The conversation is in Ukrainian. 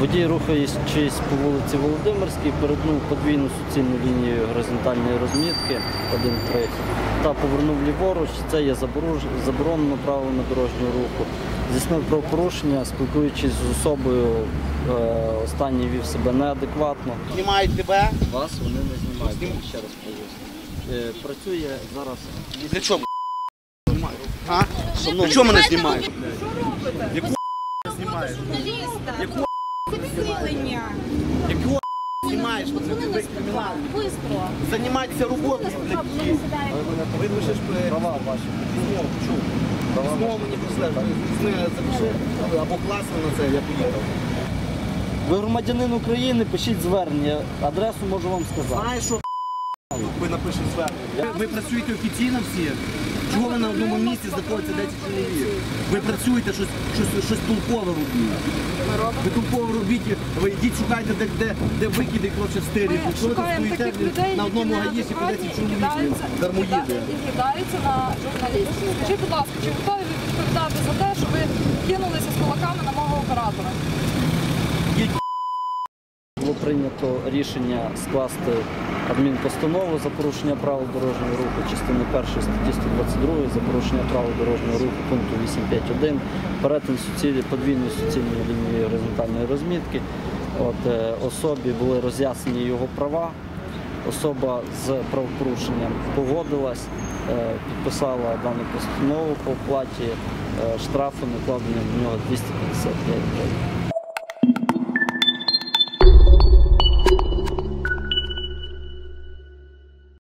Водій, рухаючись по вулиці Володимирській, перетнув подвійну суцільну лінію горизонтальної розмітки 1-3 та повернув ліворуч. Це є заборонено правилами дорожнього руху. Здійснив правопорушення, спілкуючись з особою, е, останній вів себе неадекватно. Знімають тебе. Вас вони не знімають. я Ще раз поясню. Е, Працює зараз Для чого? Знімають. А? Для чого мене знімають? Яку? Журналіста. Яку Підсилення. яку знімаєш? Оце ти весь кримінальний. Бистро. Займайтеся роботою. Ви пишеш права ваші. письмо, чув. Мені прийшли. Запиши. Або класно на це, я поїхав. Ви громадянин України, пишіть звернення. Адресу можу вам сказати. Знаєш, що ви напишете звернення? Ви працюєте офіційно всі? Чого ви на одному місці знаходиться 10 чоловік? Ви працюєте щось, щось, щось толкове робіть. Ви толково робіть, ви йдіть шукайте, де, де, де викиди, коротше, стирі. Ми ви шукаємо стоїте таких людей, на одному які гаїсі по 10 неадекватні і кидаються, дармоїди. і кидаються на журналістів. Скажіть, будь ласка, чи готові ви відповідати за те, що ви кинулися з кулаками на мого оператора? Прийнято рішення скласти адмінпостанову за порушення правил дорожнього руху, частини 1 статті 122 за порушення правил дорожнього руху пункту 8.5.1, перетин суцілі, подвійної суцільної лінії горизонтальної розмітки. От, е, особі були роз'яснені його права. Особа з правопорушенням погодилась, е, підписала дану постанову по оплаті е, штрафу, накладеним в нього 255 гривень.